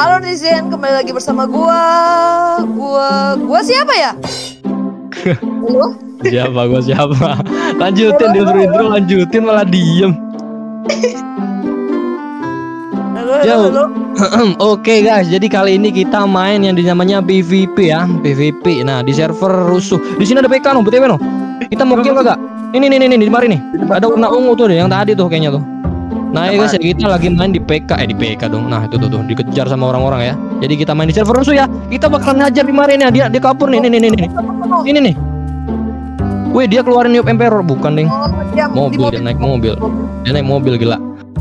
Halo netizen, kembali lagi bersama gua. Gua gua siapa ya? Halo? Siapa gua siapa? Lanjutin di intro intro lanjutin malah diem. Halo, halo, Jauh. halo. Oke guys, jadi kali ini kita main yang dinamanya PVP ya, PVP. Nah di server rusuh. Di sini ada PK no, btw no. Kita mau kill kagak? Ini nih nih nih di mari nih. Ada warna ungu tuh deh, yang tadi tuh kayaknya tuh. Nah ya guys, ya, kita lagi main di PK eh di PK dong. Nah itu tuh tuh dikejar sama orang-orang ya. Jadi kita main di server rusuh ya. Kita bakalan ngajar di mari nih. Dia dia kabur nih nih nih nih. nih. Ini nih. Wih dia keluarin New Emperor bukan ding. Oh, Mobil dia naik mobil. Dia naik mobil gila.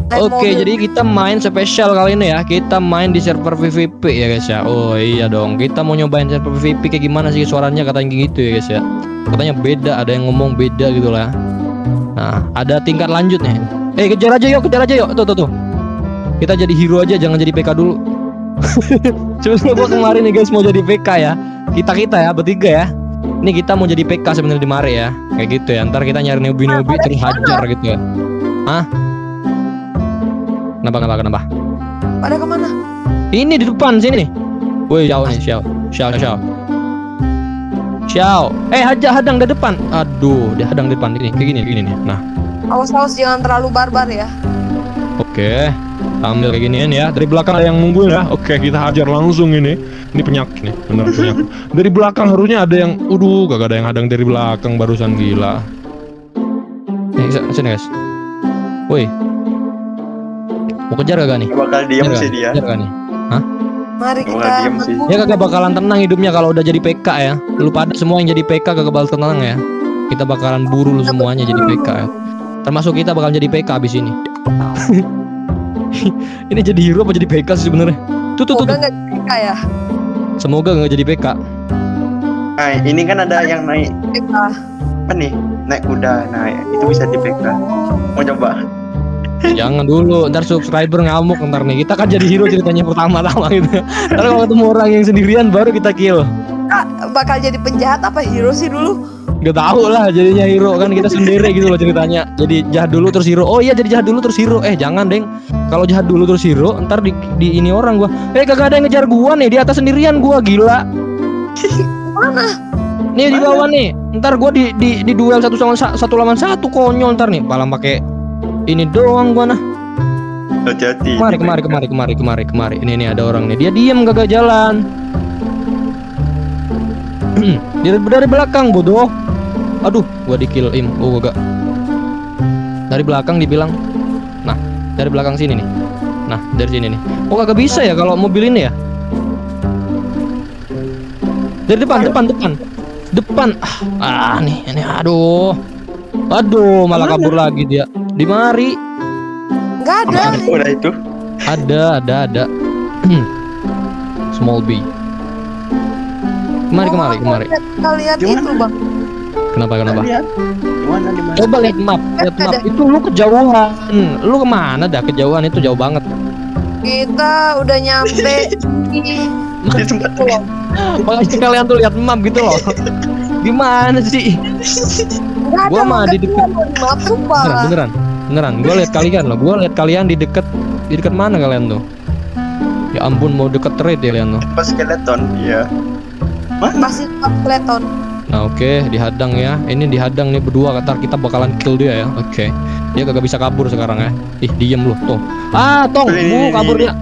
Oke, jadi kita main spesial kali ini ya. Kita main di server PVP ya guys ya. Oh iya dong. Kita mau nyobain server PVP kayak gimana sih suaranya katanya gitu ya guys ya. Katanya beda, ada yang ngomong beda gitu lah. Nah, ada tingkat lanjut nih. Eh, kejar aja yuk, kejar aja yuk. Tuh, tuh, tuh. Kita jadi hero aja, jangan jadi PK dulu. Cuma gua kemarin nih guys mau jadi PK ya. Kita kita ya bertiga ya. Ini kita mau jadi PK sebenarnya di Mare ya. Kayak gitu ya. Ntar kita nyari newbie-newbie terus hajar gitu ya. Hah? Kenapa kenapa kenapa? Pada ke mana? Ini di depan sini nih. Woi, Xiao nih, Xiao. Xiao, Xiao. Xiao. Eh, hajar hadang di depan. Aduh, dia hadang di depan ini. Kayak gini, kayak gini nih. Nah, Awas-awas jangan terlalu barbar ya. oke. Ambil kayak ginian ya. Dari belakang ada yang nungguin ya. Oke, kita hajar langsung ini. Ini penyakit nih, bener penyakit. Dari belakang harusnya ada yang, uduh, gak ada yang hadang dari belakang barusan gila. Nih, sini guys. Woi. Mau kejar gak nih? bakal diam sih dia Kejar gak nih? Mari Gua kita. Ya kagak bakalan tenang hidupnya kalau udah jadi PK ya. Lu pada semua yang jadi PK kagak bakal tenang ya. Kita bakalan buru lu semuanya jadi PK ya. Termasuk kita bakal jadi PK abis ini. ini jadi hero apa jadi PK sih sebenarnya? Tuh tuh tuh. Semoga tuh. nggak jadi ya. Semoga nggak jadi PK. nah ini kan ada yang naik Kita. apa nih naik kuda nah itu bisa di PK mau coba Jangan dulu, ntar subscriber ngamuk ntar nih. Kita kan jadi hero ceritanya pertama-tama gitu. Ntar kalau ketemu orang yang sendirian baru kita kill. Bakal jadi penjahat apa hero sih dulu? Gak tahu lah jadinya hero kan kita sendiri gitu loh ceritanya. Jadi jahat dulu terus hero. Oh iya jadi jahat dulu terus hero. Eh jangan deng. Kalau jahat dulu terus hero, ntar di, di ini orang gua. Eh kagak ada yang ngejar gua nih di atas sendirian gua gila. Mana? Nih di bawah nih. Ntar gua di di, di duel satu sama sa- satu lawan satu konyol ntar nih. Malah pakai ini doang gua nah. hati-hati Kemari kemari kemari kemari kemari kemari. Ini nih ada orang nih. Dia diem kagak jalan. Dari dari belakang bodoh. Aduh, gua di kill im. Oh, gak. Dari belakang dibilang. Nah, dari belakang sini nih. Nah, dari sini nih. Oh, kagak bisa ya kalau mobil ini ya? Dari depan, depan, depan. Depan. Ah, ah nih, ini aduh. Aduh, malah kabur lagi dia. Di mari. Nggak ada. udah itu Ada, ada, ada. Small B. Kemari, kemari, kemari. Kita lihat Gimana? itu bang. Kenapa, kenapa? lihat gimana di mana Coba lihat map, lihat map. Ada. Itu lu kejauhan. Lu ke mana dah kejauhan itu jauh banget. Kita udah nyampe di tempat. Makanya kalian tuh lihat map gitu loh. Gimana sih? Ada Gua mah di deket- sumpah. Beneran, beneran. Beneran. Gua lihat kalian loh. Gua lihat kalian di deket di deket mana kalian tuh? Ya ampun mau deket trade ya kalian tuh. pas skeleton iya Masih tetap Kleton. Nah oke dihadang ya. Ini dihadang nih berdua kata kita bakalan kill dia ya. Oke. Dia kagak bisa kabur sekarang ya. Ih diem lu tuh. Ah tong Ini, mau ini, kabur ini. dia.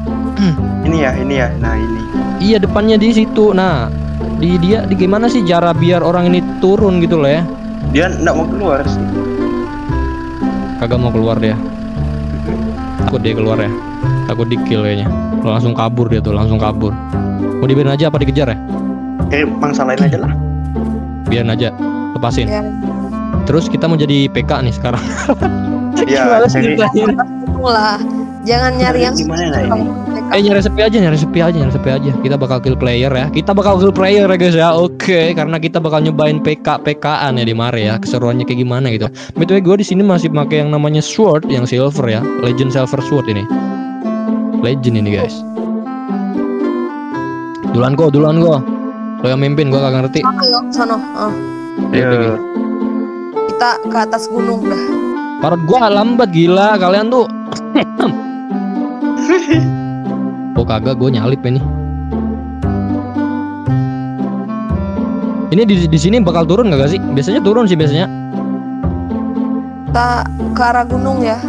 Ini ya ini ya. Nah ini. Iya depannya di situ. Nah di dia di gimana sih cara biar orang ini turun gitu loh ya? Dia nggak mau keluar sih. Kagak mau keluar dia. Takut dia keluar ya. Takut di kill kayaknya. Langsung kabur dia tuh langsung kabur. Mau dibiarin aja apa dikejar ya eh mangsalain aja lah Biarin aja Lepasin Ya. Terus kita mau jadi PK nih sekarang Iya, jadi- lah. Jangan nyari yang gimana nah ini Eh nyari sepi aja, nyari sepi aja, nyari sepi aja. Kita bakal kill player ya. Kita bakal kill player ya guys ya. Oke, karena kita bakal nyobain PK PKan ya di Mare ya. Keseruannya kayak gimana gitu. Btw gue di sini masih pakai yang namanya sword yang silver ya. Legend silver sword ini. Legend ini guys. Duluan gua, duluan gua. Lo yang mimpin gua kagak ngerti. Ayo sono. Ah, Iya, ya kita ke atas gunung dah. Parut gua lambat gila kalian tuh. kagak gue nyalip ini. Ini di, di sini bakal turun gak sih? Biasanya turun sih biasanya. Kita ke arah gunung ya.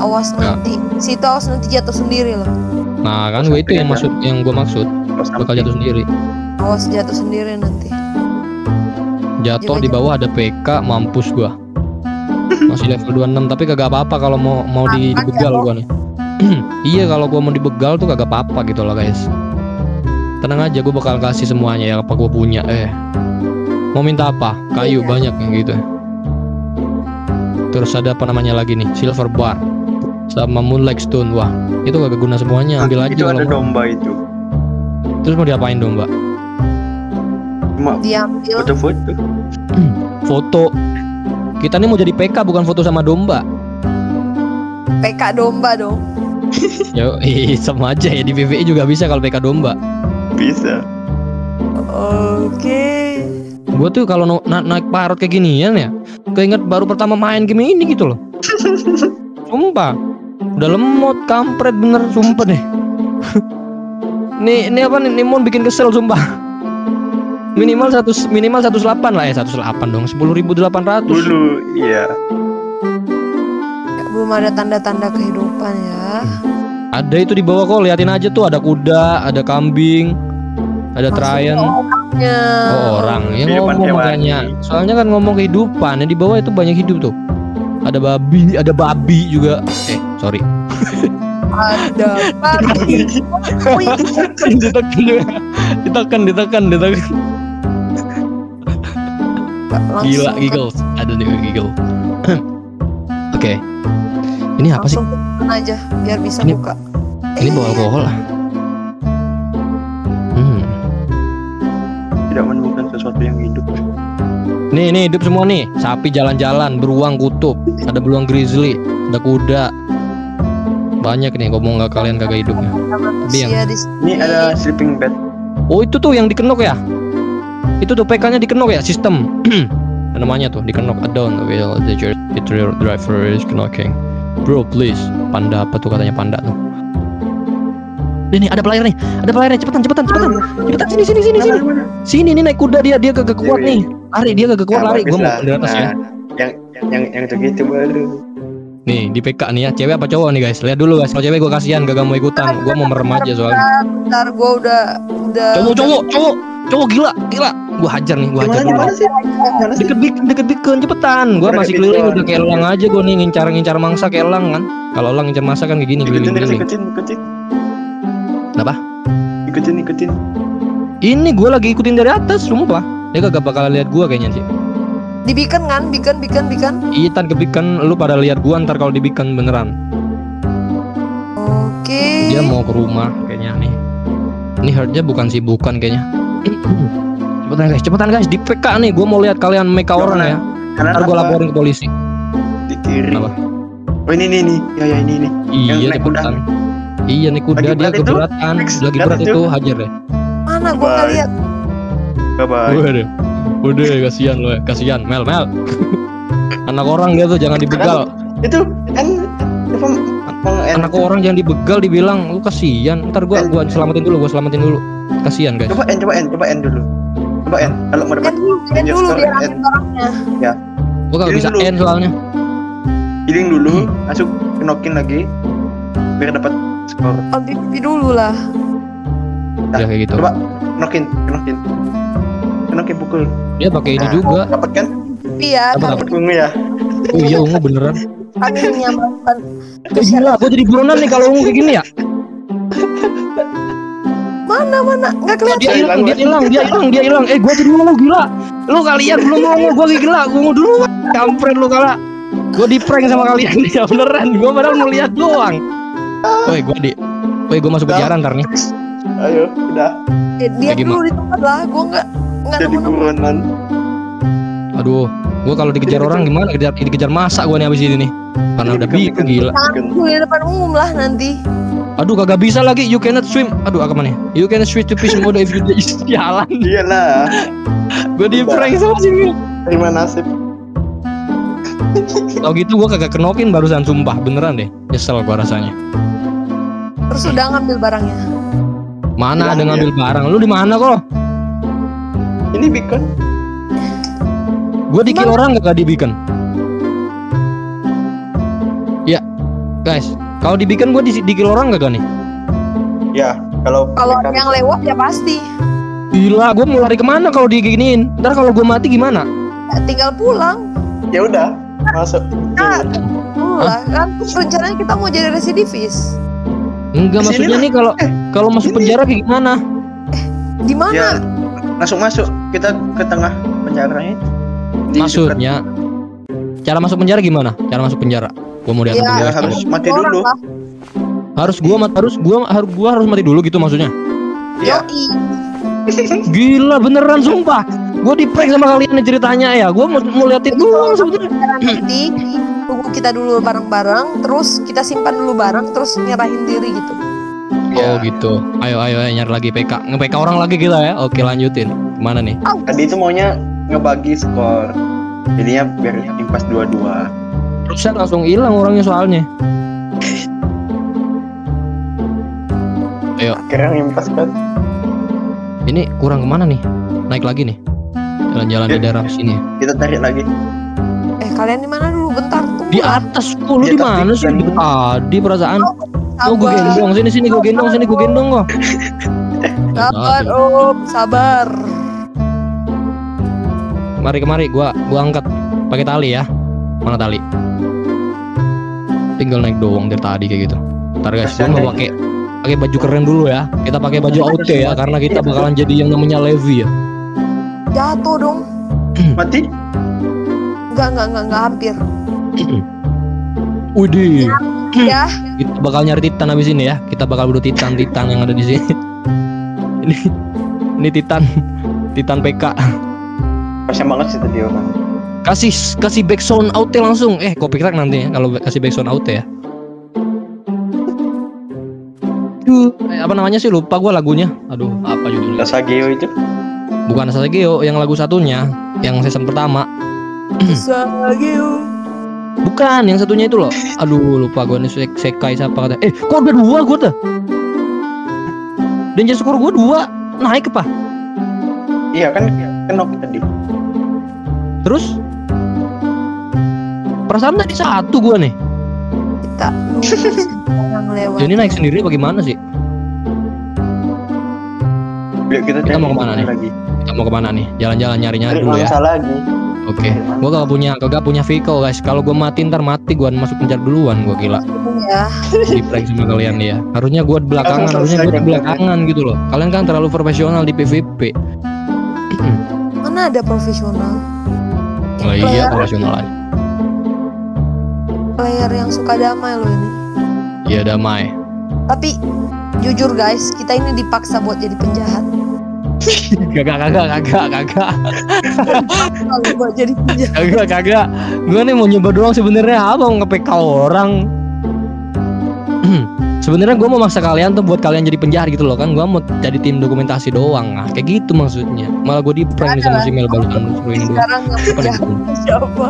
Awas Ya. nanti. Situ awas nanti jatuh sendiri loh. Nah kan gue itu yang maksud yang gue maksud bakal jatuh sendiri. Awas jatuh sendiri nanti. Jatuh di bawah ada PK, mampus gua. Masih level 26 tapi kagak apa-apa kalau mau mau dibegal ya, gua nih. iya kalau gua mau dibegal tuh kagak apa-apa gitu loh guys. Tenang aja gua bakal kasih semuanya ya apa gua punya eh. Mau minta apa? Kayu Iya. banyak yang gitu. Terus ada apa namanya lagi nih? Silver bar sama moonlight stone. Wah, itu kagak guna semuanya. Ambil aja itu kalau ada mau. domba itu. Terus mau diapain domba? Cuma Diambil. foto-foto. Foto. Kita nih mau jadi PK bukan foto sama domba. PK domba dong. Yo, ih, sama aja ya di PVE juga bisa kalau PK domba. Bisa. Oke. Gue tuh kalau na- na- naik parot kayak ginian ya, keinget baru pertama main game ini gitu loh. sumpah, udah lemot, kampret bener, sumpah deh. nih, ini apa nih? Nimon bikin kesel sumpah. Minimal satu minimal 108 lah ya 108 dong 10.800 Dulu iya. Belum ada tanda-tanda kehidupan ya. Ada itu di bawah kok liatin aja tuh ada kuda, ada kambing, ada Trayan. Ya. Oh orang ya Kehidupan ngomong hewani. makanya. Soalnya kan ngomong kehidupan, ya di bawah itu banyak hidup tuh. Ada babi, ada babi juga. Eh, sorry. Ada babi. ditekan, ditekan, ditekan, ditekan, ditekan. Gila, Langsung giggles. Ada nih giggle. Oke. Ini apa sih? Langsung tekan aja biar bisa Ini- buka. Ini bawa alkohol lah. Hmm. Tidak menemukan sesuatu yang hidup. Nih, nih hidup semua nih. Sapi jalan-jalan, beruang kutub, ada beruang grizzly, ada kuda. Banyak nih ngomong nggak kalian kagak hidupnya. Sini. Ini ada sleeping bed. Oh itu tuh yang dikenok ya? Itu tuh PK-nya dikenok ya sistem. Namanya tuh dikenok add-on will the the driver is knocking. Bro please. Panda apa tuh katanya panda tuh. Ini ada pelayar nih, ada pelayar nih, cepetan cepetan cepetan. Cepetan sini sini sini sini. Sini nih naik kuda dia dia kagak kuat nih. Lari dia kagak kuat Nah, lari. Gua mau di atas ya. Nah, Yang yang yang yang segitu baru. Nih di PK nih ya, cewek apa cowok nih guys? Lihat dulu guys, kalau cewek gua kasihan kagak mau ikutan. Gua mau merem aja soalnya. Bentar gua udah udah Cowok cowok cowok cowok gila gila. Gua hajar nih, gua hajar Gimana sih? Deket deket deket deket cepetan gua Udah masih keliling udah kayak elang aja gua nih ngincar ngincar mangsa kayak elang kan kalau elang ngincar mangsa kan kayak gini keliling Ikutin keliling ikutin ikutin. Kenapa? Ikutin ikutin. ini gua lagi ikutin dari atas sumpah dia kagak bakal lihat gua kayaknya sih di beacon kan, beacon, beacon, beacon. iya tan kebikan lu pada lihat gua ntar kalau dibikan beneran Oke. dia mau ke rumah kayaknya nih ini herdnya bukan sih bukan kayaknya cepetan guys cepetan guys di PK nih gua mau lihat kalian meka Gak orang ya Karena ntar gua laporin ke polisi Di kiri. Kenapa? Oh ini nih nih. Ya ya ini nih. iya Yang naik kuda. iya nih kuda Lagi dia keberatan lagi berat itu. itu hajar deh Mana gua nggak Bye. lihat. Bye bye. Udah, kasihan lo, ya, kasihan Mel, Mel. Anak orang dia tuh jangan dibegal. Itu kan Anak orang jangan dibegal dibilang lu kasihan. Ntar gua gua selamatin dulu, gua selamatin dulu. Kasihan guys. Coba en, coba en, coba en dulu. Coba en. Kalau mau Kan dapat dulu, kan Yes, dulu biar orangnya. Gua gak bisa end soalnya. healing dulu, masuk kenokin lagi biar dapat skor. Oh, pipi dulu lah. Ya kayak gitu. Coba kenokin, kenokin. Kenokin pukul. Dia pakai ini Nah. juga. Dapat kan? Ya, kami, Dapat ungu ya. Oh iya ungu beneran. kami menyamarkan. Eh, gila, gua jadi buronan nih kalau ungu kayak gini ya. Mana mana nggak Dia kelihatan. hilang, dia hilang, dia hilang, dia hilang. Eh gua jadi ungu gila. Lu kalian belum ungu, gua gila, gua ungu dulu. Kampret lu kala. Gua di prank sama kalian ya beneran. Gua padahal mau lihat doang. Woi, gua di Woi, gua masuk penjara ntar nih. Ayo, udah. Eh, Dia dulu di tempat lah. Gua nggak nggak Jadi buronan. Aduh, gua kalau dikejar orang gimana? Dikejar, dikejar masa gua nih abis ini nih. Karena udah bingung gila. Di depan umum lah nanti. Aduh, kagak bisa lagi. You cannot swim. Aduh, apa nih? You cannot switch to fish mode if you jalan. Iyalah. Gua di prank sama sini. Terima nasib. Tau gitu gua kagak kenokin barusan sumpah beneran deh. Nyesel gua rasanya. Terus udah ngambil barangnya. Mana ada ngambil barang? Lu di mana kok? Ini beacon. Gue dikira orang gak di beacon. Ya, guys, kalau di beacon gue di dikira orang gak nih? Ya, kalau Kalau yang lewat ya pasti. Gila, gue mau lari ke mana kalau diginiin? Ntar kalau gue mati gimana? Ya, tinggal pulang. ya udah masuk. Ah. Pulang kan rencananya kita mau jadi residivis. Enggak, Di maksudnya lah. nih kalau Eh, kalau masuk ini. penjara kayak gimana? Di mana? Ya, masuk masuk kita ke tengah penjaranya. Di Maksudnya cara masuk penjara gimana? Cara masuk penjara? Gue mau diantar Ya, ya, harus mati dulu. Harus gua mat harus gua harus gua harus mati dulu gitu maksudnya. Ya. Gila beneran sumpah. Gua di prank sama kalian nih ceritanya ya. Gua mau, mau liatin dulu sebetulnya. Nanti tunggu kita dulu bareng-bareng, terus kita simpan dulu barang, terus nyerahin diri gitu. Oh ya. gitu. Ayo ayo ayo nyari lagi PK. Nge-PK orang lagi kita ya. Oke lanjutin. Ke mana nih? Oh, Tadi itu maunya ngebagi skor. Jadinya biar impas dua-dua. Terus saya langsung hilang orangnya soalnya. Akhirnya yang impas kan. Ini kurang ke mana nih? Naik lagi nih. Jalan-jalan di Ya. daerah sini. Kita tarik lagi. eh kalian di mana dulu? Bentar tunggu. Di atas lu Di di mana sih? Dari Tadi perasaan. Oh gue Sabar, gendong sini sini gue gendong sini gue gendong kok. sabar om, sabar. Mari kemari gua gua angkat pakai tali ya. Mana tali? Tinggal naik doang dari tadi kayak gitu. Ntar guys, gua mau pakai pakai baju keren dulu ya. Kita pakai baju OT ya karena kita bakalan jadi yang namanya Levi ya. Jatuh dong. Mati? Enggak, enggak, enggak, enggak hampir. Widih, Ya, kita bakal nyari Titan habis ini ya. Kita bakal bunuh Titan Titan yang ada di sini. ini ini Titan Titan PK. Pasnya banget sih tadi orang. Kasih kasih backsound OT langsung. Eh, copy crack nanti ya kalau kasih backsound OT ya. Duh, eh, apa namanya sih lupa gua lagunya. Aduh, apa judulnya? Lasageo itu. Bukan Sasageo, yang lagu satunya, yang season pertama. Sageo. Bukan, yang satunya itu loh. Aduh, lupa gua nih Sek- Sekai siapa kata. Eh, kok udah dua gua tuh? Danger score gua dua. Naik apa? Iya kan kenok tadi. Terus? Perasaan tadi satu gua nih. Kita nunggu yang lewat. Jadi naik sendiri bagaimana sih? Yuk kita, Kita mau ke mana nih? Lagi. Kita mau ke mana nih? Jalan-jalan nyari-nyari dulu ya. lagi. Oke. Gua gak punya kagak punya vehicle guys. Kalau gua mati ntar mati gua masuk penjara duluan gua gila. ya. Di prank sama kalian ya. Harusnya gua di belakangan, harusnya gua di belakangan gitu loh. Kalian kan terlalu profesional di PVP. Mana ada profesional? Oh iya, profesional aja. Player yang suka damai loh ini. Iya damai. Tapi jujur guys, kita ini dipaksa buat jadi penjahat. Kagak kagak kagak kagak buat jadi kagak kagak. Gua nih mau nyoba doang sebenarnya. Apa mau nge-PK orang. sebenarnya gua mau maksa kalian tuh buat kalian jadi penjahat gitu loh kan? Gua mau jadi tim dokumentasi doang. Nah kayak gitu maksudnya. Malah gua di prank nih sama si Mel suruh ini Sekarang yang Apa nih? penjahat siapa?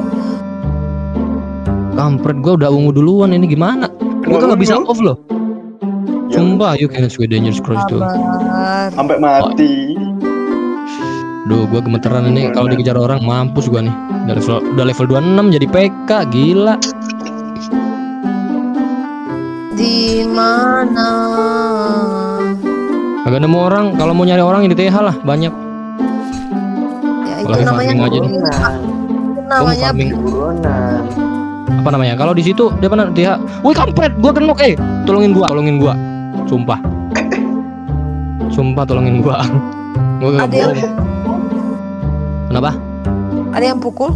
kampret gua udah ungu duluan. Ini gimana? Gua kan nggak bisa off loh. Ya, sumpah you can with dangerous cross tuh. Sabar. sampai mati. Duh, gua gemeteran ini kalau dikejar orang mampus gua nih. Udah level udah level 26 jadi PK, gila. Di mana? Kagak nemu orang, kalau mau nyari orang ini TH lah, banyak. Ya itu Lagi namanya aja nih. itu Gua namanya. Buronan. Apa namanya? Kalau di situ dia mana TH? Woi kampret, gua kenok eh. Tolongin gua, tolongin gua. Sumpah. Sumpah tolongin gua. gua gak bohong. Kenapa? ada yang pukul.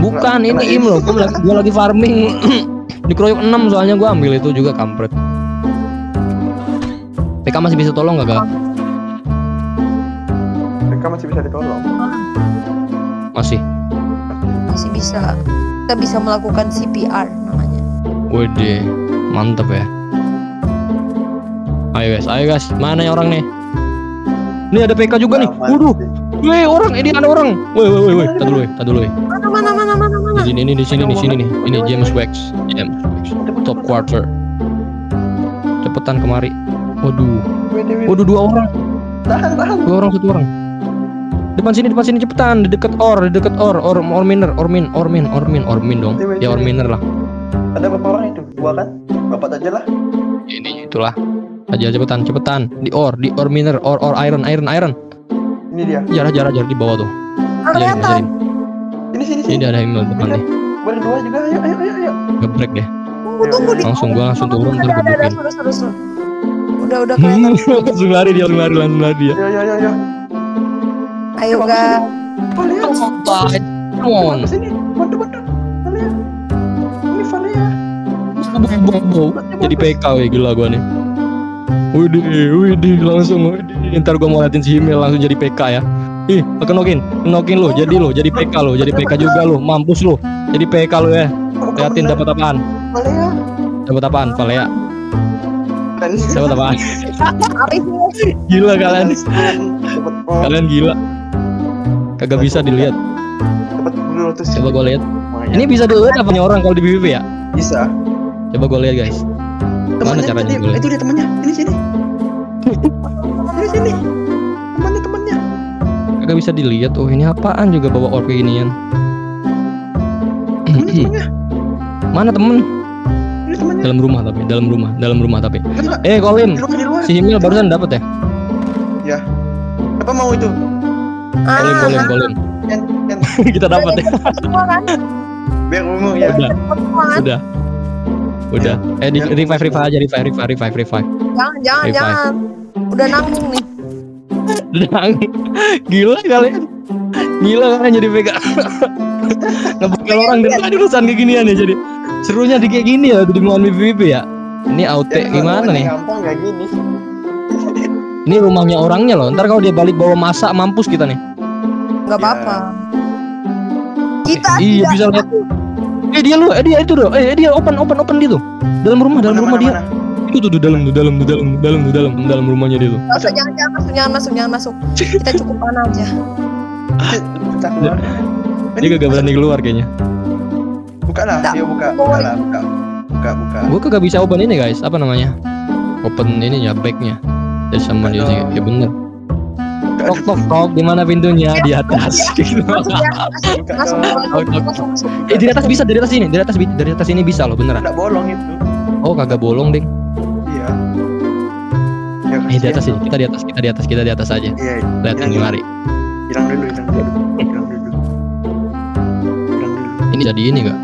Bukan, Kena ini im loh. Gua lagi, gua lagi farming. Dikeroyok 6 soalnya gua ambil itu juga kampret. PK masih bisa tolong gak, Kak? Mereka masih bisa ditolong. Masih. Masih bisa. Kita bisa melakukan CPR namanya. Wede, mantep ya. Ayo guys, ayo guys, mana ya orang nih? Ini ada PK juga nih. Waduh, weh orang, ini ada orang. Woi, woi, woi, woi, tar dulu, tar dulu. Mana mana mana mana mana. Di sini, ini di sini, di sini nih. Ini James Wax, James Wax. Top quarter. Cepet cepetan kemari. Waduh, waduh dua orang, Tahan, tahan. dua orang satu orang. Depan sini, depan sini cepetan, di deket or, di deket or, or, orminer, ormin, ormin, ormin, ormin dong. Ya orminer lah. Ada berapa orang itu? Dua kan? Bapak aja lah. Ini itulah. Aja cepetan, cepetan. Di or, di orminer, or, or iron, iron, iron. Ini dia. Jarah, jarah, jarah di bawah tuh. Kelihatan. ajarin. Ini sini sini. Ini ada email depan nih. Berdua juga. Ayo, ayo, ayo, ayo. Gebrek deh. Tunggu, tunggu di Langsung gua langsung turun gebukin. terus, terus, terus. Udah, udah kelihatan. langsung lari dia, langsung lari, langsung lari dia. Ayo, ayo, ayo, ayo. Ayo guys. Valea. Come on. Ke sini. Bantu, bantu. Valea. Ini Valea. Jadi PK weh gila gua nih. Widih, widih langsung widih. Ntar gua mau liatin si email langsung jadi PK ya. Ih, kenokin, kenokin lo, jadi lo, jadi PK lo, jadi PK juga lo, mampus lo, jadi PK lo ya. Liatin dapat apaan? Valea. Dapat apaan, Valea? Dan Dapat apaan? Gila kalian, kalian gila. Kagak bisa dilihat. Coba gua lihat. Ini bisa dilihat apa orang kalau di PVP ya? bisa. Coba gua lihat guys. Mana Temannya caranya tadi, gue lihat? itu dia temannya. Ini sini. Ini sini. Temannya temannya. Kagak bisa dilihat. Oh ini apaan juga bawa orb kayak ginian? Mana temen? Ini temannya. Dalam rumah tapi, dalam rumah, dalam rumah tapi. Enggak, Eh Colin, di luar di luar. si Himil barusan dapat ya? Apa mau itu? Ah, Colin, Colin, Colin. Yang Kita dapat ya. semua kan? biar ungu ya. Udah, Semua kan? udah. Udah. Eh di Ya. revive revive aja revive revive revive revive. Jangan, jangan, Revive. jangan. Udah nanggung nih. Dang. Gila kalian. Gila kalian jadi PK. Ngebekal orang dari tadi urusan kayak ginian ya jadi. Serunya di kayak gini ya di melawan PVP ya. Ini AUT Yang gimana nih? Gampang gak gini. Ini rumahnya orangnya loh. Ntar kalau dia balik bawa masak mampus kita nih. Nggak Ya. apa-apa. Kita Iya tidak bisa lihat. Eh dia lu, eh dia itu doh. Eh dia open open open dia tuh. Dalam rumah, dalam Mana, rumah mana, dia. mana? Itu tuh dalam tuh dalam tuh dalam dalam tuh dalam dalam rumahnya dia tuh. Usah, jangan, jangan masuk, jangan masuk, jangan masuk. Kita cukup mana aja. Kita keluar. Dia kagak berani keluar kayaknya. Buka lah, dia buka, buka lah, buka. Buka, buka. Gua kagak bisa open ini guys. Apa namanya? Open ininya backnya. Jadi sama dia sih. Ya bener. Tok tok tok. Di mana pintunya? Di atas. Gitu. Eh di atas bisa, dari atas ini, dari atas dari atas ini bisa loh beneran. Nggak bolong itu. Oh kagak bolong ding. Iya. Ya, Eh di atas ini, tuh. kita di atas, kita di atas, kita di atas aja. Iya, Liatin Hilang, mari. hilang dulu, hilang dulu. Hilang dulu. Hilang dulu. Ini jadi ini gak?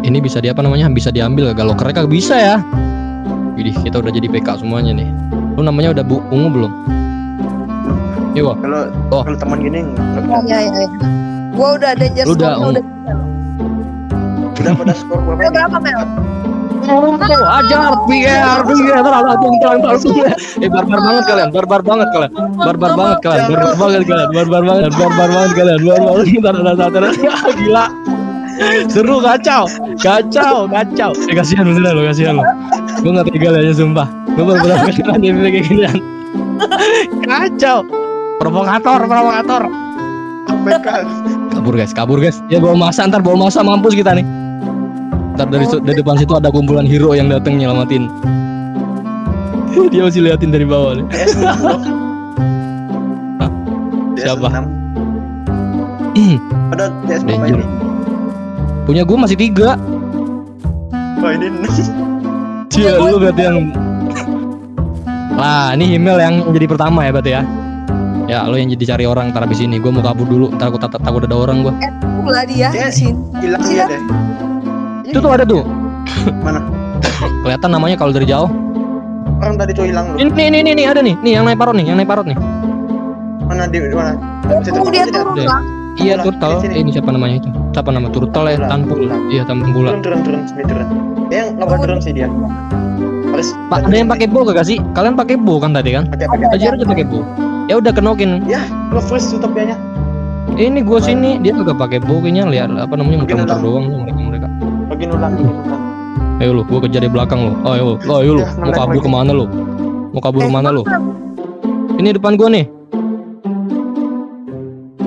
Ini bisa di apa namanya? Bisa diambil gak? Kalau kagak bisa ya. Widih, kita udah jadi PK semuanya nih. Lu namanya udah bu ungu belum? Iya, Kalau Oh. kalau teman gini nggak Ya, ya, ya. ya. Gua udah danger Lu udah, udah. udah pada skor berapa berapa Mel? Oh, ajar, biar, biar, terlalu terang, terang, terang. Eh, barbar banget kalian, barbar banget kalian, barbar banget kalian, barbar banget kalian, barbar banget, barbar banget kalian, barbar banget, Ntar, ntar, ntar, ntar. gila, seru, kacau, kacau, kacau. Eh, kasihan beneran lo, kasihan lo. Gue nggak tega aja sumpah, gue baru berapa kali kan dia kayak ginian. Kacau, provokator, provokator. Kabur guys, kabur guys. Ya bawa masa, ntar bawa masa mampus kita nih. Ntar dari, dari depan situ ada kumpulan hero yang dateng nyelamatin. Dia masih liatin dari bawah nih. DS6 loh. Hah? Siapa? DS6. Ada Danger. ini? Punya gue masih tiga. Oh ini Cia, lu berarti yang Lah, ini email yang jadi pertama ya berarti ya. Ya, lo yang jadi cari orang ntar abis ini. Gue mau kabur dulu. Ntar aku takut takut ada orang gue. Lah dia Dia- di sini. hilang dia deh. Itu tuh ada tuh. Mana? Kelihatan namanya kalau dari jauh. Orang tadi tuh hilang loh. Ini nih nih nih, nih ada nih. Nih yang naik parot nih, yang naik parot nih. Mana di mana? Oh, dia turun. Iya, turtle. Eh, ini siapa namanya itu? Siapa nama turtle ya? Tanpul. Iya, tanpul. Turun turun turun sini turun. Dia yang nggak turun sih dia. Harus Pak, ada yang pakai bow gak sih? Kalian pakai bow kan tadi kan? pakai pakai. Ajar aja pakai bow. Ya udah kenokin. Ya, lo freeze utopianya. Ini gua sini dia kagak pakai kayaknya lihat apa namanya muter-muter doang nih mereka mereka. Lagi ulang, lagi ulang. Ayo lu, gua kejar di belakang lu. Oh, ayo, oh, ayo lu. Ya, Mau kabur lagi. ke mana lu? Mau kabur Eh, ke mana lu? Ini depan gua nih.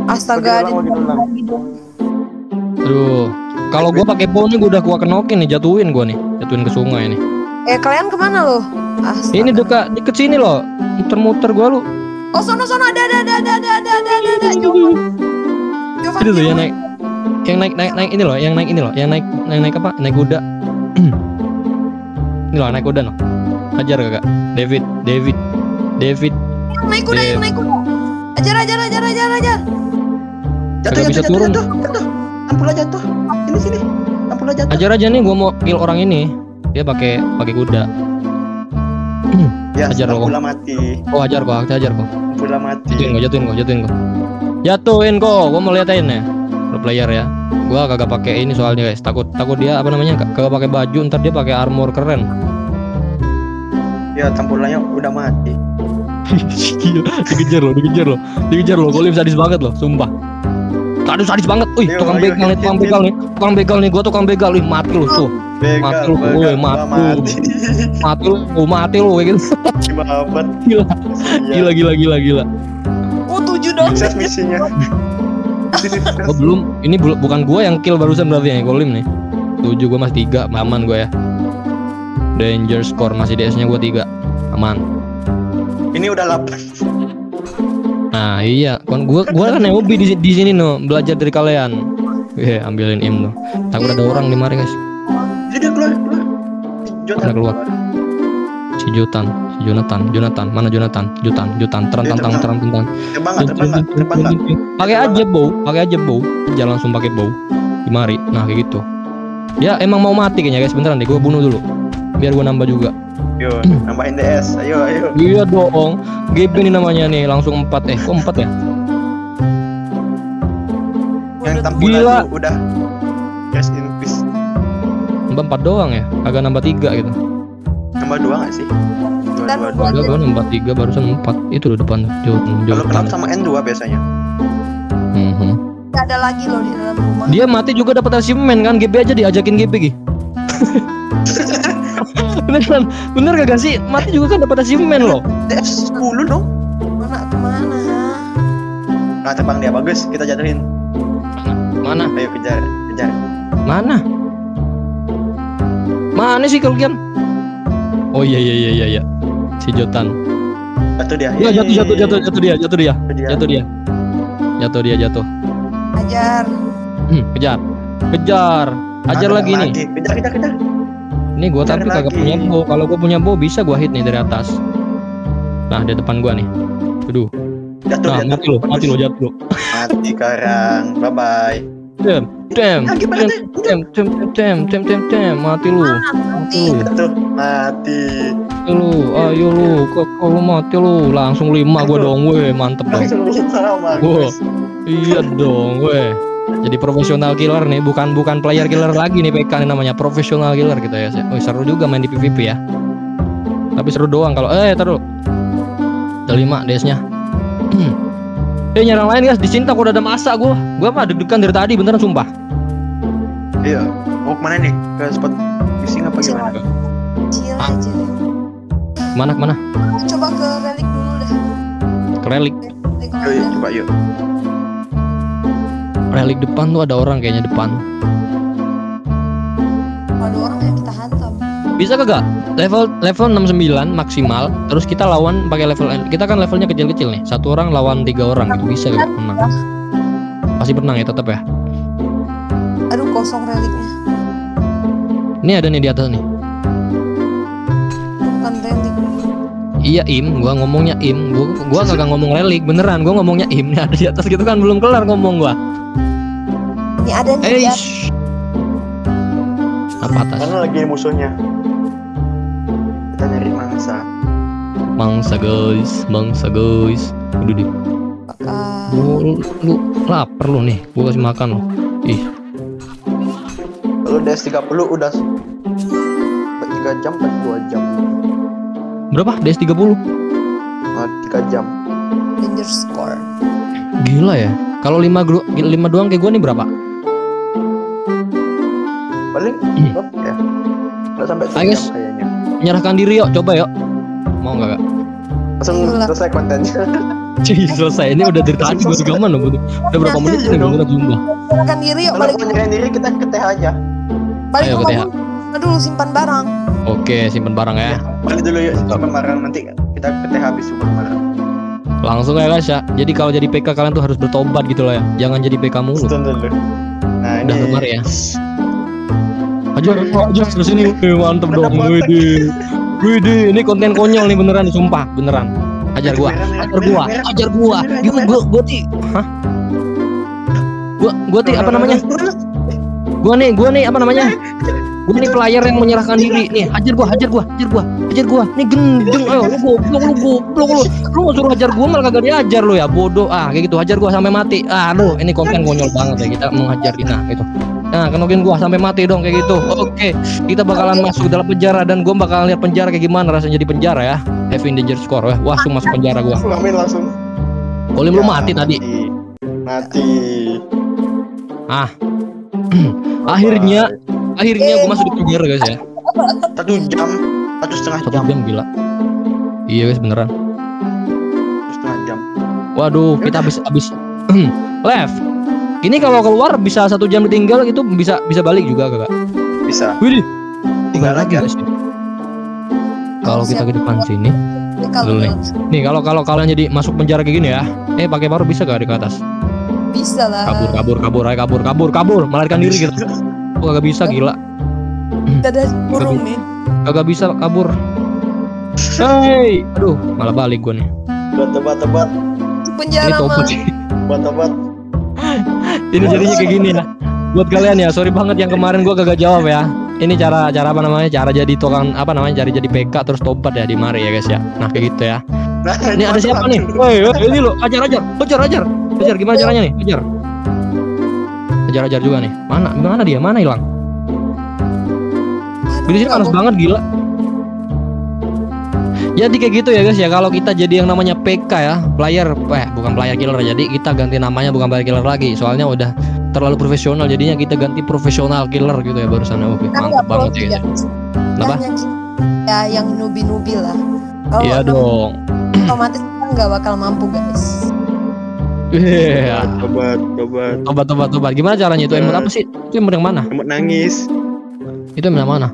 Astaga, ulang, ulang. dong. Aduh. Kalau gua pakai bow nih gua udah gua kenokin nih, jatuhin gua nih. Jatuhin ke sungai nih. Eh kalian ke mana lo? Astaga. Ini dekat deket sini loh. Muter-muter gua lu. Oh sono sono ada ada ada ada ada ada ada ada. Jovan. Jovan. Itu tuh yang naik yang naik naik naik ini loh, yang naik ini loh, yang naik yang naik apa? Naik kuda. ini loh naik kuda loh. Hajar kakak. David, David, David. Yang naik kuda yang naik kuda. Ajar ajar ajar ajar ajar. Jatuh, Kagak bisa jatuh, turun. jatuh, jatuh. Ampulnya jatuh. Sini, sini. Ampulnya jatuh. Hajar aja nih, gua mau kill orang ini. Dia pakai pakai kuda. Ya, Hajar, ampulnya mati. Oh hajar kok, hajar kok. Ampulnya mati. Jatuhin kok, jatuhin kok, jatuhin kok. Jatuhin kok, gua mau liatin ya. Pro player ya. Gua kagak pakai ini soalnya guys. Takut takut dia apa namanya? kag- Kagak pakai baju, ntar dia pakai armor keren. Ya, tampulannya udah mati. Gila, dikejar loh, dikejar loh, dikejar loh. Golim sadis banget loh, sumpah. Sadis sadis banget. Wih, Ayo, tukang ayo, begal nih, hit, tukang begal nih, tukang begal nih. Gua tukang begal, wih mati lu tuh, Mati lu, Begal, woi, begal, mati mati. mati lu, oh, mati lu, kayak gitu. Babat. Gila, Iya. gila, gila, gila, gila. Oh tujuh dong. Sukses misinya. Oh belum, ini bul- bukan gua yang kill barusan berarti ya, Golim nih. Tujuh gua masih tiga, aman gua ya. Danger score masih DS-nya gua tiga, aman. Ini udah lapar. Nah iya, kan gua gua kan hobi di, di sini no, belajar dari kalian. Weh, ambilin im tuh. Takut ada orang di mari guys. Jadi keluar, keluar. Jonathan Ada keluar. Si Jotan, si Jonathan, Jonathan, mana Jonathan? Jutan, Jutan, terang tantang, terang tantang. Terbang nggak? Terbang nggak? Terbang nggak? Pakai aja bow, pakai aja bow. Jangan langsung pakai bow. Di mari. Nah, kayak gitu. Ya emang mau mati kayaknya guys, beneran deh gua bunuh dulu. Biar gua nambah juga. Yo, nambahin DS. Ayo, ayo. Iya dong. GB ini namanya nih, langsung 4 eh kok 4 ya? Yang tampulan Gila. udah rest in peace. Nambah 4 doang ya, agak nambah 3 gitu. Nambah dua nggak sih? Dua, Dan dua, dua. Enggak, gua nambah 3 barusan 4. Itu loh depan. Jauh, jauh Kalau kenapa sama N2 biasanya? Mhm. Gak ada lagi loh di dalam rumah. Dia mati juga dapat achievement kan, GB aja diajakin GB Gi. Bener kan? Bener gak sih? Mati juga kan dapat achievement loh. DS 10 dong. Mana ke mana? Nah, terbang dia bagus. Kita jatuhin. Mana? Ayo kejar, kejar. Mana? Mana sih kalian? Oh iya iya iya iya iya. Si Jotan. Jatuh dia. Ya jatuh jatuh jatuh jatuh dia, jatuh dia. Jatuh dia. Jatuh dia. Jatuh. Ajar. Hmm, kejar. Kejar. Ajar Ada lagi nih. Kejar, kejar, kejar. Ini gua tapi kagak punya bow. Kalau gua punya bow bisa gua hit nih dari atas. Nah, di depan gua nih. Aduh. Jatuh, Nah, jatuh. mati lo, mati lo, jatuh lo. Mati sekarang. Bye bye. Dem, dem, Ah, dem, dem, dem, dem, dem, dem, mati lu, mati lu, Jatuh, mati. mati lu, ayo lu, kok kok lu mati lu, langsung lima gua dong, weh, mantep dong. Langsung. Wah, iya dong, weh. Jadi profesional killer nih, bukan bukan player killer lagi nih PK nih namanya, profesional killer gitu ya. Wih, seru juga main di PVP ya. Tapi seru doang kalau eh taruh. Ada lima DS-nya. Eh nyerang lain guys, di sini takut ada masa gua. Gua mah deg-degan dari tadi beneran sumpah. Iya. Mau ke mana nih? Ke spot fishing apa gimana? Kecil Ah. aja. Mana mana? Coba ke relik dulu deh. Relik, Relik Yuk, coba yuk. Relik depan tuh ada orang kayaknya depan. Ada orang yang kita hantam. Bisa kagak? Level level 69 maksimal, terus kita lawan pakai level kita kan levelnya kecil-kecil nih. Satu orang lawan tiga orang gitu bisa kagak menang? Masih menang ya tetap ya. Aduh kosong reliknya. Ini ada nih di atas nih. Bukan relik. Iya im, gua ngomongnya im, gua gua kagak ngomong relik beneran, gua ngomongnya im nih ada di atas gitu kan belum kelar ngomong gua. Ini ada nih Eh, dia. shh. apa atas? Mana lagi musuhnya? Kita nyari mangsa. Mangsa guys, mangsa guys. Udah deh, Ah, lu, lu, lu lapar lu nih, gua kasih makan lu. Ih, Kalau DS 30 udah 3 jam 42 jam. berapa? DS 30 Nah, 3 jam. danger score. Gila ya. Kalau 5 gru, 5 doang kayak gua nih berapa? Berapa ya? Enggak sampai Ayo, 3 guys. kayaknya. Nyerahkan diri yuk, coba yuk. Mau nggak kak? Langsung selesai kontennya. Cih, selesai. Ini udah dari tadi gua rekaman loh. Udah udah berapa menit nih beneran jumlah. Serahkan diri yuk balik mau nyerahin diri kita ke teh aja. balik Ayo, ke TH. dulu. dulu simpan barang. Oke, simpen barang ya. balik dulu yuk simpan barang nanti kita ke TH habis simpan barang Langsung ya guys ya. Jadi kalau jadi PK kalian tuh harus bertobat gitu lah ya. Jangan jadi PK mulu. Nah Udah ini kemar ya. Ajar, ajar terus ini mantep dong. Widih. Widih, ini konten konyol nih beneran sumpah, beneran. Ajar gua, ajar gua, ajar gua. Gua gua gua ti. Hah? Gua gua ti apa namanya? Gua nih, gua nih apa namanya? Gua nih player yang menyerahkan diri. Nih, hajar gua, hajar gua, hajar gua, hajar gua. Nih gendeng, ayo lu goblok lu goblok lu. Lu mau suruh hajar gua malah kagak diajar lu ya, bodoh. Ah, kayak gitu, hajar gua sampai mati. Ah, aduh, ini konten konyol banget ya kita menghajar Dina gitu. Nah, kenokin gua sampai mati dong kayak gitu. Oke, kita bakalan masuk dalam penjara dan gua bakalan lihat penjara kayak gimana rasanya di penjara ya. Having danger score ya. Wah, langsung masuk penjara gua. amin langsung Olim lu Ya, mati tadi. mati Ah. akhirnya, akhirnya gua masuk di penjara guys ya. satu jam satu setengah Satu jam jam gila. Iya guys beneran. satu setengah jam Waduh, kita habis habis left. Ini kalau keluar bisa satu jam ditinggal gitu bisa bisa balik juga kakak. bisa Widih, tinggal lagi ya. Kalau kita ke depan sini, Ini kalau Dulu nih. nih kalau kalau kalian jadi masuk penjara kayak gini ya, eh pakai baru bisa gak di ke atas? bisa lah. Kabur, kabur, kabur, ayo kabur, kabur, kabur, melarikan diri gitu. Oh, kagak bisa gila, Kita ada burung nih. kagak bisa kabur. Hey, aduh, malah balik gua nih. Itu Ini penjara mah. buat obat Ini jadinya kayak gini ya. Buat kalian ya, sorry banget yang kemarin gua kagak jawab ya. Ini cara cara apa namanya? Cara jadi tukang apa namanya? Cari jadi PK terus tobat ya di mari ya guys ya. Nah kayak gitu ya. nah, Ini ada siapa nih? Woi, woi, ini lo, ajar ajar, ajar ajar, ajar gimana caranya nih? Ajar, ajar ajar juga nih. Mana, mana dia? Mana hilang? Di sini panas banget gila. Jadi kayak gitu ya guys ya. Kalau kita jadi yang namanya PK ya, player, eh bukan player killer. Jadi kita ganti namanya bukan player killer lagi. Soalnya udah terlalu profesional. Jadinya kita ganti profesional killer gitu ya barusan. Oke, Kan mantap banget ya. guys. Kenapa? Kan ya yang nubi-nubi lah. Kalau Iya dong. otomatis kita nggak bakal mampu guys. Iya. obat obat Tobat, tobat, tobat. Gimana caranya itu? Emot apa sih? Itu emot yang mana? emot nangis Itu yang mana?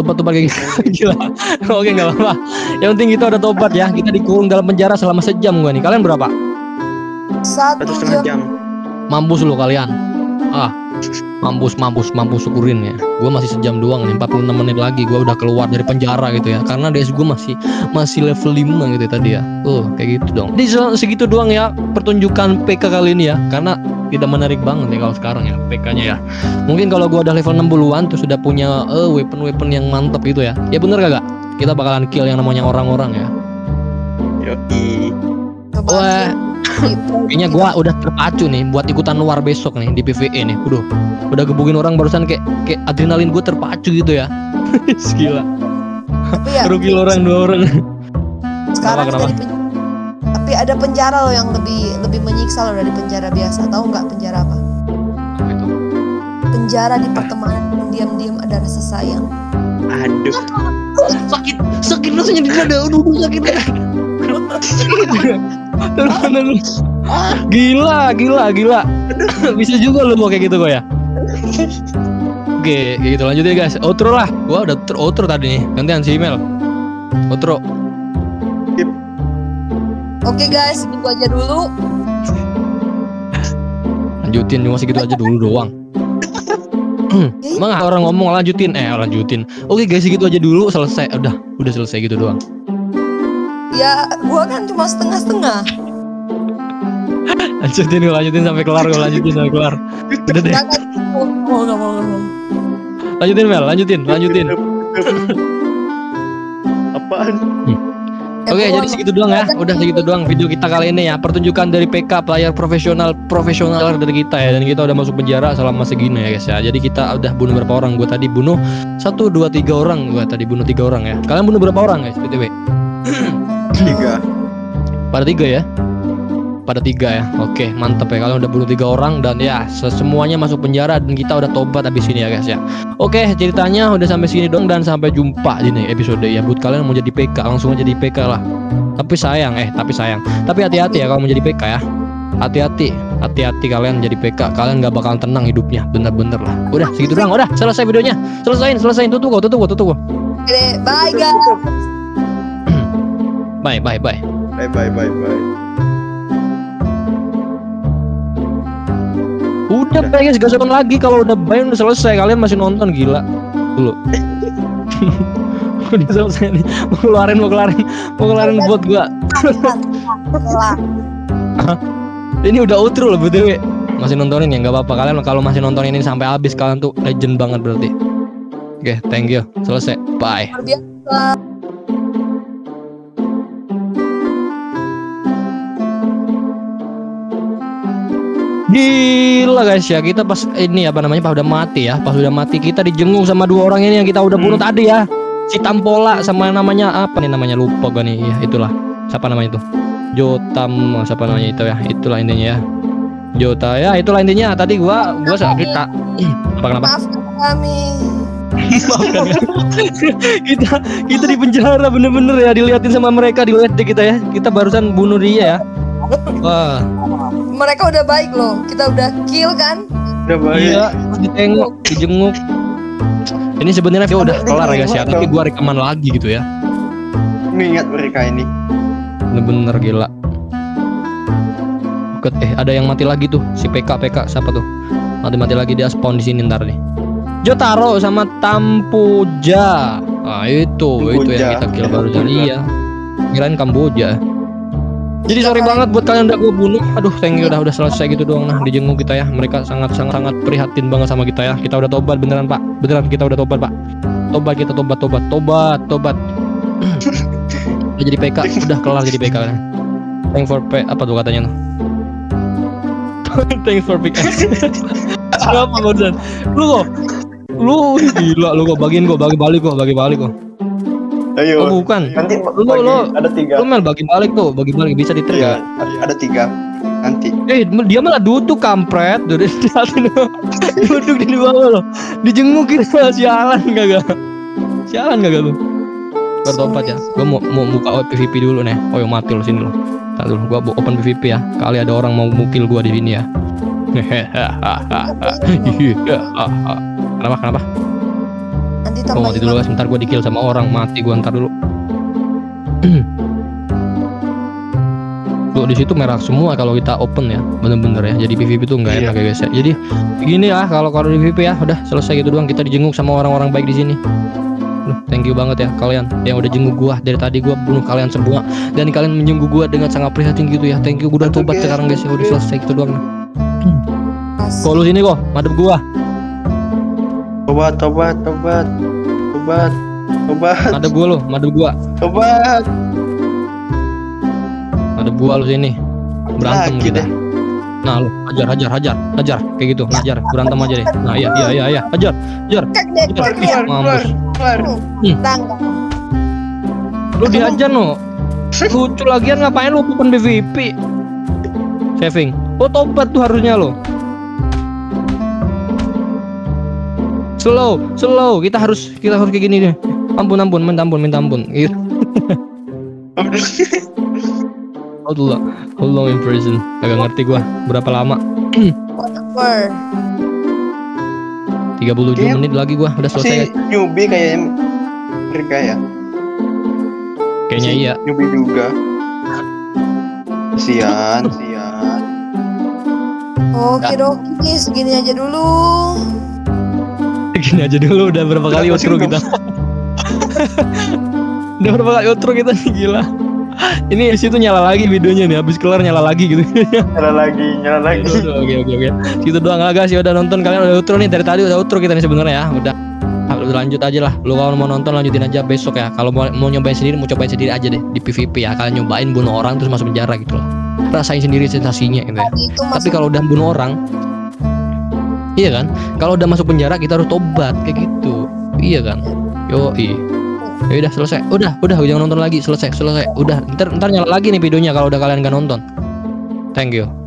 Tobat-tobat kayak gitu. Gila. Oke, nggak apa-apa. Yang penting kita ada tobat ya. Kita dikurung dalam penjara selama sejam gua nih. Kalian berapa? Satu satu setengah jam. jam Mampus lu kalian. Ah. Mampus, mampus, mampus syukurin ya. Gua masih sejam doang nih, 46 menit lagi gua udah keluar dari penjara gitu ya. Karena DS gua masih masih level 5 gitu ya tadi ya. Tuh, kayak gitu dong. Jadi se- segitu doang ya pertunjukan PK kali ini ya. Karena tidak menarik banget ya kalau sekarang ya PK-nya ya. Mungkin kalau gua udah level 60-an terus sudah punya eh, weapon-weapon yang mantep gitu ya. Ya bener kagak? Kita bakalan kill yang namanya orang-orang ya. Yoi. Coba Wah, Gitu. kayaknya gua udah terpacu nih buat ikutan luar besok nih di PVE nih. Udah, udah gebukin orang barusan kayak kayak adrenalin gua terpacu gitu ya. Gila. Tapi ya kill orang dua orang. sekarang kenapa? dari pen- tapi ada penjara loh yang lebih lebih menyiksa loh dari penjara biasa. Tahu nggak penjara apa? Apa itu? Penjara di pertemanan diam-diam ada rasa sayang. aduh Sakit, sakit rasanya di dada. Aduh, sakit. Gila, gila, gila. Bisa juga lu mau kayak gitu kok ya. Oke, kayak gitu lanjut ya guys. Outro lah. Gua udah ter- outro tadi nih. Gantian si email. Outro. Oke guys, itu aja dulu. Lanjutin cuma segitu aja dulu doang. Emang orang ngomong lanjutin, eh lanjutin. Oke guys segitu aja dulu selesai. Udah, udah selesai gitu doang. Ya, gua kan cuma setengah-setengah. Lanjutin gue lanjutin sampai kelar gue lanjutin sampai kelar. Udah deh. Mau mau nggak mau nggak mau. Lanjutin Mel, lanjutin, lanjutin. apaan Eh, Oke, gua jadi segitu doang ya. Udah segitu doang video kita kali ini ya. Pertunjukan dari PK player profesional profesional dari kita ya. Dan kita udah masuk penjara selama segini ya guys ya. Jadi kita udah bunuh berapa orang? Gue tadi bunuh satu, dua, tiga orang. Gue tadi bunuh tiga orang ya. Kalian bunuh berapa orang guys? btw? tiga Pada tiga ya? Pada tiga ya. Oke, mantep ya. Kalian udah bunuh tiga orang dan ya se- semuanya masuk penjara dan kita udah tobat habis ini ya guys ya. Oke, ceritanya udah sampai sini dong dan sampai jumpa di nih episode ya. Buat kalian yang mau jadi PK langsung aja jadi PK lah. Tapi sayang eh, tapi sayang. Tapi hati-hati ya kalau mau jadi PK ya. hati-hati hati-hati kalian jadi PK kalian nggak bakalan tenang hidupnya bener-bener lah udah segitu doang udah selesai videonya selesain selesain tutup kok tutup kok tutup kok Oke, bye guys. Bye bye bye. Bye bye bye bye. udah bye guys gak nonton lagi. Kalau udah bye udah selesai. Kalian masih nonton gila. Dulu. Udah selesai nih. Mau keluarin mau keluarin. Mau keluarin buat gua. ini udah outro loh btw masih nontonin ya? Nggak apa-apa. Kalian kalau masih nonton ini sampai habis kalian tuh legend banget berarti. Oke thank you. Selesai. Bye Gila guys ya. Kita pas ini apa namanya pas udah mati ya. Pas udah mati kita dijenguk sama dua orang ini yang kita udah bunuh tadi ya. Si Tampola sama namanya apa nih namanya? Lupa gue nih. Ya itulah. Siapa namanya itu? Jotam siapa namanya itu ya? Itulah intinya ya. Jota ya itulah intinya. Tadi gua gua sakit tak apa kenapa? Maafkan kami. Maafkan kita kita di penjara bener-bener ya. Diliatin sama mereka dilihat deh kita ya. Kita barusan bunuh dia ya wah Mereka udah baik loh. Kita udah kill kan? Udah baik. Iya, ditengok, dijenguk. Ini sebenarnya video udah kelar ya guys ya, tapi gua rekaman lagi gitu ya. Mengingat mereka ini. Bener-bener gila. Ket, eh ada yang mati lagi tuh, si PK PK siapa tuh? Mati-mati lagi dia spawn di sini ntar nih. Jotaro sama Tampuja. Ah itu, itu yang kita kill barusan. Iya. Kirain Kamboja. Jadi sorry banget buat kalian udah gue bunuh. Aduh, thank you udah udah selesai gitu doang nah dijenguk kita ya. Mereka sangat sangat sangat prihatin banget sama kita ya. Kita udah tobat beneran, Pak. Beneran kita udah tobat, Pak. Tobat kita tobat tobat tobat tobat. udah jadi PK, udah kelar jadi PK. kan. Thank for P apa tuh katanya tuh? Thanks for pick. Siapa barusan? Lu kok? Lu gila lu kok bagiin kok bagi balik kok bagi balik kok. Ayo. Oh bukan. Nanti Lu- bagi- lu- ada tiga. Lu mel bagi balik tuh, bagi balik bisa diter Iya, nggak? ada- ada tiga. Nanti. Eh, dia malah duduk kampret, duduk di atas duduk di bawah loh. Dijengukin sialan kagak. Sialan kagak lu. Bertobat ya. Gua mau mau buka PVP dulu nih. Oh, yang mati lo sini lo. Tar dulu, gua open PVP ya. Kali ada orang mau mukil gua di sini ya. kenapa kenapa? Nanti Oh, tambah mati dulu guys. Bentar gua di kill sama orang, mati gua ntar dulu. Tuh di situ merah semua kalau kita open ya, bener-bener ya. Jadi PVP tuh nggak Iya. enak ya guys ya. Jadi begini ya kalau kalau di PVP ya, udah selesai gitu doang. Kita dijenguk sama orang-orang baik di sini. Duh, thank you banget ya kalian yang udah jenguk gua dari tadi gua bunuh kalian semua dan kalian menjenguk gua dengan sangat prihatin gitu ya. Thank you gua udah tobat sekarang guys ya. Udah selesai gitu doang. Kok lu sini kok, madep gua. Tobat, tobat, tobat. Tobat. Tobat. Madep gua lu, madep gua. Tobat. Madep gua lu sini. Berantem Lagi kita. deh. Nah, lu hajar, hajar, hajar, hajar, kayak gitu, hajar, berantem aja deh. Nah, iya, iya, iya, iya, hajar, hajar, hajar, dia. mampus. Keluar. Tangga. Lu dihajar no. Lucu lagian ngapain lu open PVP? Saving. Oh tobat tuh harusnya lo. Slow, slow. Kita harus kita harus kayak gini deh. Ampun, ampun, minta ampun, minta ampun. Gitu. How long, how long in prison? Agak ngerti gua. Berapa lama? Whatever. 37 Kayaknya menit lagi gua udah selesai. Masih newbie kayaknya mereka ya. Kayaknya iya. Newbie juga. Kasihan, kasihan. Oke doki, segini aja dulu. Gini aja dulu udah berapa kali outro kita. udah berapa kali outro kita nih gila. Ini di situ nyala lagi videonya nih, habis kelar nyala lagi gitu. Nyala lagi, nyala lagi. Udah, Oke oke oke. Gitu doang lah guys. Ya udah nonton kalian udah outro nih dari tadi udah outro kita nih sebenarnya ya. Udah. Ah, udah lanjut aja lah. Lu kalau mau nonton lanjutin aja besok ya. Kalau mau, mau nyobain sendiri mau cobain sendiri aja deh di PVP ya. Kalian nyobain bunuh orang terus masuk penjara gitu loh. Rasain sendiri sensasinya gitu ya. Tapi kalau udah bunuh orang Iya kan? Kalau udah masuk penjara kita harus tobat kayak gitu. Iya kan? Yo, Ya udah selesai. Udah, udah jangan nonton lagi. Selesai, selesai. Udah, ntar ntar nyala lagi nih videonya kalau udah kalian nggak nonton. Thank you.